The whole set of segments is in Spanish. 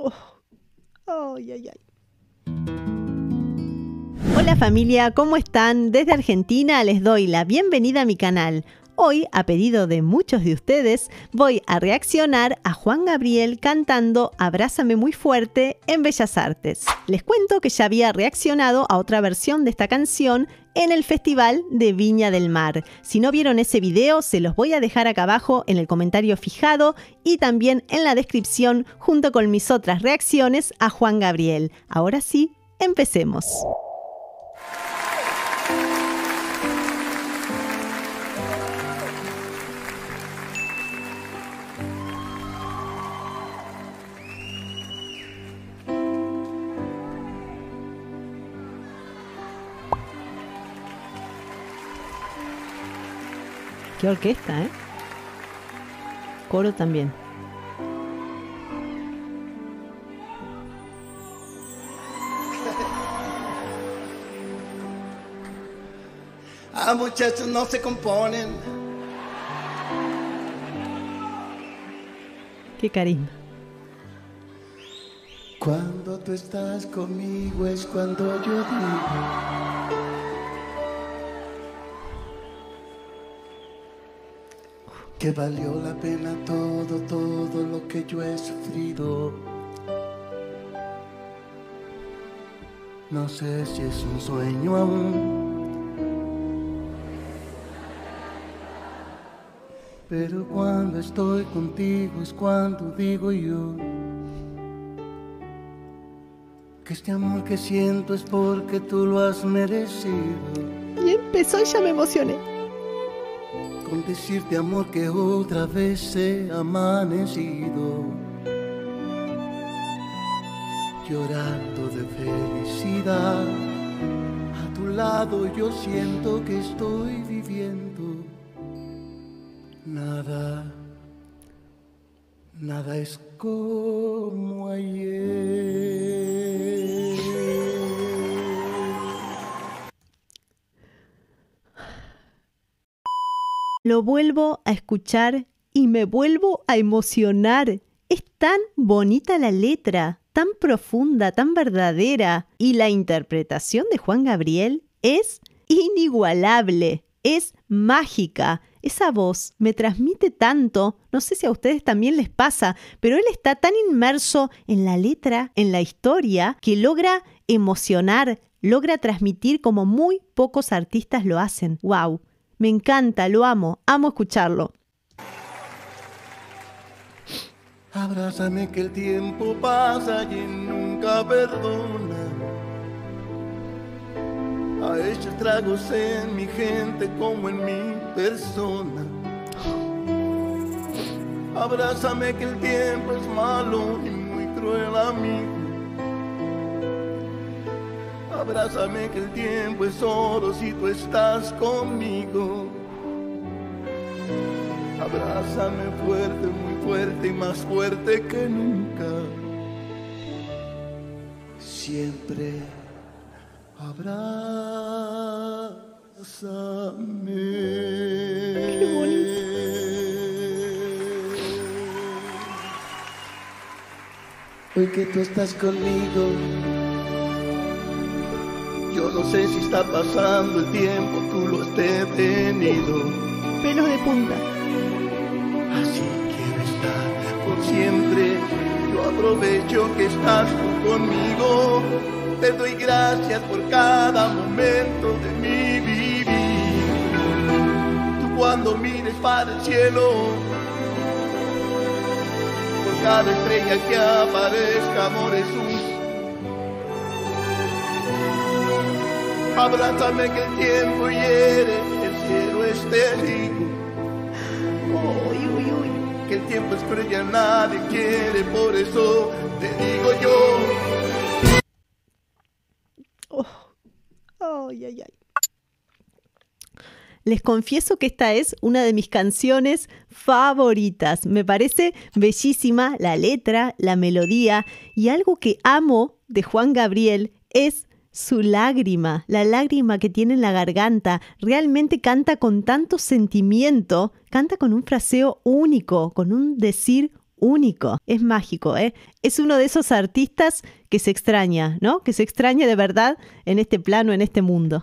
Oh. Hola familia, ¿cómo están? Desde Argentina les doy la bienvenida a mi canal. Hoy, a pedido de muchos de ustedes, voy a reaccionar a Juan Gabriel cantando Abrázame muy fuerte en Bellas Artes. Les cuento que ya había reaccionado a otra versión de esta canción en el Festival de Viña del Mar. Si no vieron ese video, se los voy a dejar acá abajo en el comentario fijado y también en la descripción junto con mis otras reacciones a Juan Gabriel. Ahora sí, empecemos. Qué orquesta, ¿eh? Coro también. Ah, muchachos, no se componen. Qué carisma. Cuando tú estás conmigo es cuando yo digo. Que valió la pena todo, todo lo que yo he sufrido. No sé si es un sueño aún. Pero cuando estoy contigo es cuando digo yo que este amor que siento es porque tú lo has merecido. Y empezó y ya me emocioné con decirte amor que otra vez he amanecido llorando de felicidad. A tu lado yo siento que estoy viviendo. Nada, nada es como ayer. Lo vuelvo a escuchar y me vuelvo a emocionar. Es tan bonita la letra, tan profunda, tan verdadera. Y la interpretación de Juan Gabriel es inigualable, es mágica. Esa voz me transmite tanto, no sé si a ustedes también les pasa, pero él está tan inmerso en la letra, en la historia, que logra emocionar, logra transmitir como muy pocos artistas lo hacen. ¡Wow! Me encanta, lo amo, amo escucharlo. Abrázame que el tiempo pasa y nunca perdona. Ha hecho estragos en mi gente como en mi persona. Abrázame que el tiempo es malo y muy cruel amigo. Abrázame que el tiempo es oro si tú estás conmigo. Abrázame fuerte, muy fuerte y más fuerte que nunca. Siempre abrázame. Qué Hoy que tú estás conmigo yo no sé si está pasando el tiempo, tú lo has detenido. Pelos de punta. Así quiero estar por siempre. Yo aprovecho que estás tú conmigo. Te doy gracias por cada momento de mi vivir. Tú cuando mires para el cielo, por cada estrella que aparezca, amor es un Abrázame que el tiempo hiere, el cielo es testigo. Uy, uy, uy. Que el tiempo es cruel y nadie quiere, por eso te digo yo. Oh. Ay, ay. Les confieso que esta es una de mis canciones favoritas. Me parece bellísima la letra, la melodía y algo que amo de Juan Gabriel es su lágrima, la lágrima que tiene en la garganta, realmente canta con tanto sentimiento, canta con un fraseo único, con un decir único, es mágico, ¿eh? Es uno de esos artistas que se extraña, ¿no? Que se extraña de verdad en este plano, en este mundo.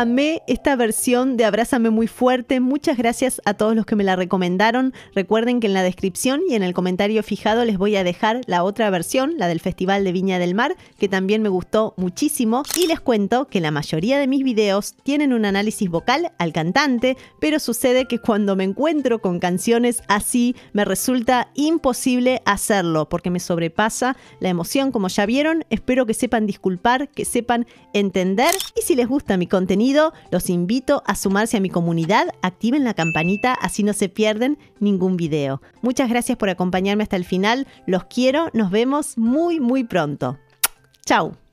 Amé esta versión de Abrázame muy fuerte. Muchas gracias a todos los que me la recomendaron. Recuerden que en la descripción y en el comentario fijado les voy a dejar la otra versión, la del Festival de Viña del Mar, que también me gustó muchísimo. Y les cuento que la mayoría de mis videos tienen un análisis vocal al cantante, pero sucede que cuando me encuentro con canciones así me resulta imposible hacerlo porque me sobrepasa la emoción como ya vieron. Espero que sepan disculpar, que sepan entender y si les gusta mi los invito a sumarse a mi comunidad, activen la campanita así no se pierden ningún video. Muchas gracias por acompañarme hasta el final, los quiero, nos vemos muy muy pronto. Chao.